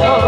oh, oh.